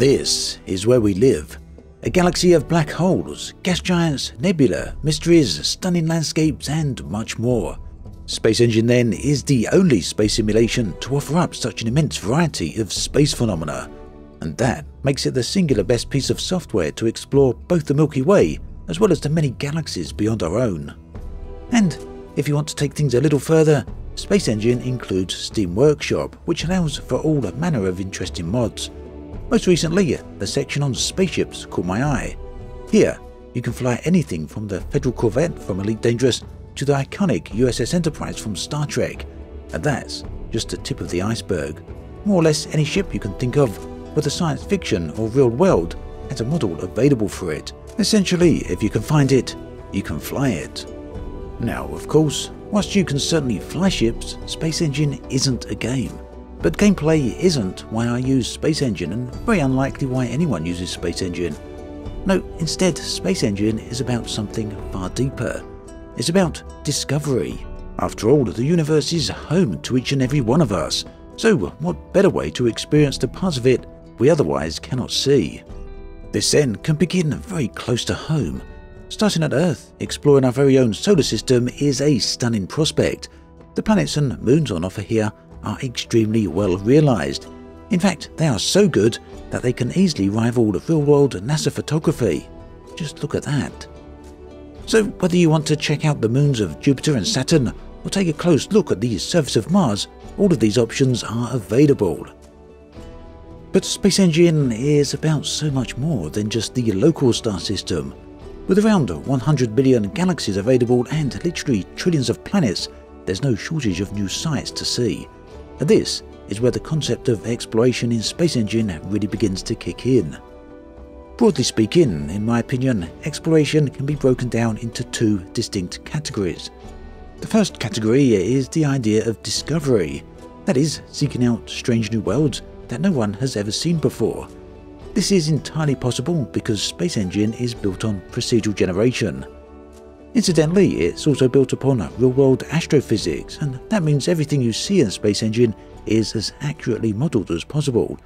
This is where we live. A galaxy of black holes, gas giants, nebula, mysteries, stunning landscapes, and much more. Space Engine then is the only space simulation to offer up such an immense variety of space phenomena, and that makes it the singular best piece of software to explore both the Milky Way as well as the many galaxies beyond our own. And if you want to take things a little further, Space Engine includes Steam Workshop, which allows for all manner of interesting mods. Most recently, the section on spaceships caught my eye. Here, you can fly anything from the Federal Corvette from Elite Dangerous to the iconic USS Enterprise from Star Trek, and that's just the tip of the iceberg. More or less any ship you can think of, whether science fiction or real world, has a model available for it. Essentially, if you can find it, you can fly it. Now, of course, whilst you can certainly fly ships, Space Engine isn't a game. But gameplay isn't why I use Space Engine and very unlikely why anyone uses Space Engine. No, instead, Space Engine is about something far deeper. It's about discovery. After all, the universe is home to each and every one of us, so what better way to experience the parts of it we otherwise cannot see? This then can begin very close to home. Starting at Earth, exploring our very own solar system is a stunning prospect. The planets and moons on offer here are extremely well realised. In fact, they are so good that they can easily rival the real-world NASA photography. Just look at that. So whether you want to check out the moons of Jupiter and Saturn, or take a close look at the surface of Mars, all of these options are available. But Space Engine is about so much more than just the local star system. With around 100 billion galaxies available and literally trillions of planets, there's no shortage of new sights to see. And this is where the concept of exploration in Space Engine really begins to kick in. Broadly speaking, in my opinion, exploration can be broken down into two distinct categories. The first category is the idea of discovery, that is, seeking out strange new worlds that no one has ever seen before. This is entirely possible because Space Engine is built on procedural generation. Incidentally, it's also built upon real-world astrophysics, and that means everything you see in Space Engine is as accurately modelled as possible,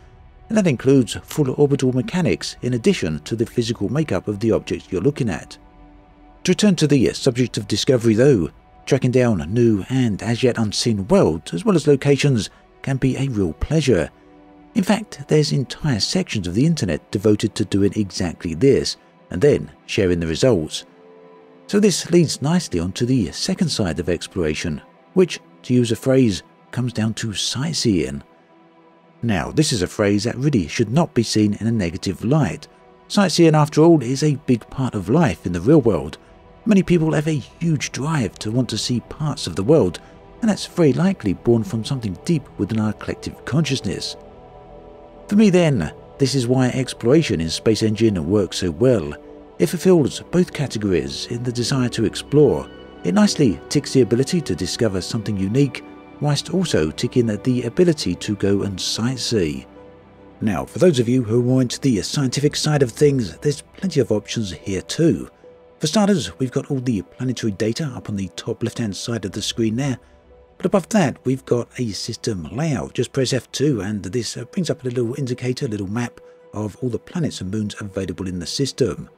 and that includes full orbital mechanics in addition to the physical makeup of the objects you're looking at. To return to the uh, subject of discovery though, tracking down new and as yet unseen worlds as well as locations can be a real pleasure. In fact, there's entire sections of the internet devoted to doing exactly this, and then sharing the results. So this leads nicely onto the second side of exploration, which, to use a phrase, comes down to sightseeing. Now, this is a phrase that really should not be seen in a negative light. Sightseeing, after all, is a big part of life in the real world. Many people have a huge drive to want to see parts of the world, and that's very likely born from something deep within our collective consciousness. For me, then, this is why exploration in Space Engine works so well. It fulfills both categories in the desire to explore. It nicely ticks the ability to discover something unique, whilst also ticking the ability to go and sightsee. Now, for those of you who into the scientific side of things, there's plenty of options here too. For starters, we've got all the planetary data up on the top left hand side of the screen there, but above that we've got a system layout. Just press F2 and this brings up a little indicator, a little map of all the planets and moons available in the system.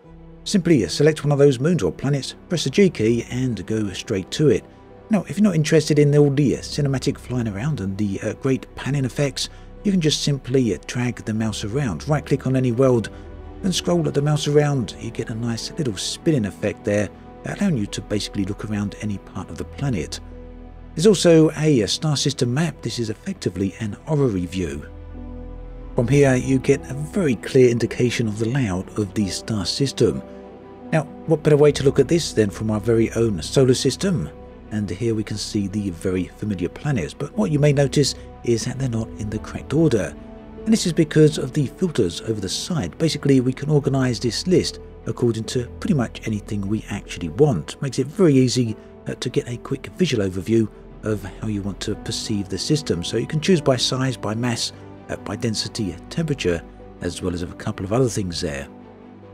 Simply select one of those moons or planets, press the G key and go straight to it. Now, if you're not interested in all the uh, cinematic flying around and the uh, great panning effects, you can just simply uh, drag the mouse around, right click on any world and scroll the mouse around. You get a nice little spinning effect there, allowing you to basically look around any part of the planet. There's also a, a star system map. This is effectively an orrery view. From here, you get a very clear indication of the layout of the star system. Now, what better way to look at this than from our very own solar system? And here we can see the very familiar planets, but what you may notice is that they're not in the correct order. And this is because of the filters over the side. Basically, we can organize this list according to pretty much anything we actually want. Makes it very easy uh, to get a quick visual overview of how you want to perceive the system. So you can choose by size, by mass, uh, by density, temperature, as well as a couple of other things there.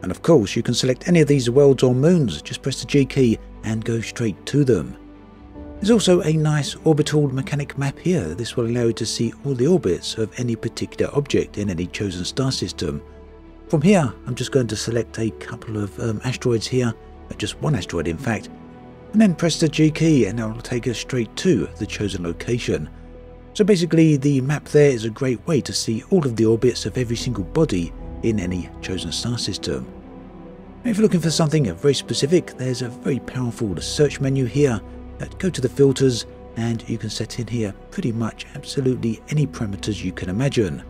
And of course, you can select any of these worlds or moons, just press the G key and go straight to them. There's also a nice orbital mechanic map here. This will allow you to see all the orbits of any particular object in any chosen star system. From here, I'm just going to select a couple of um, asteroids here, uh, just one asteroid in fact, and then press the G key and it will take us straight to the chosen location. So basically the map there is a great way to see all of the orbits of every single body in any chosen star system. If you're looking for something very specific, there's a very powerful search menu here that go to the filters and you can set in here pretty much absolutely any parameters you can imagine.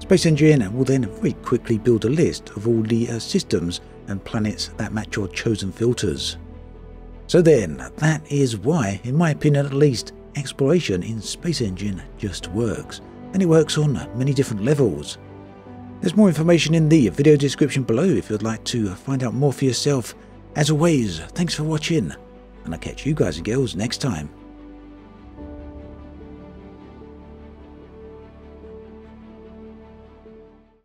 Space Engine will then very quickly build a list of all the uh, systems and planets that match your chosen filters. So then, that is why, in my opinion at least, exploration in Space Engine just works, and it works on many different levels. There's more information in the video description below if you'd like to find out more for yourself. As always, thanks for watching and I'll catch you guys and girls next time.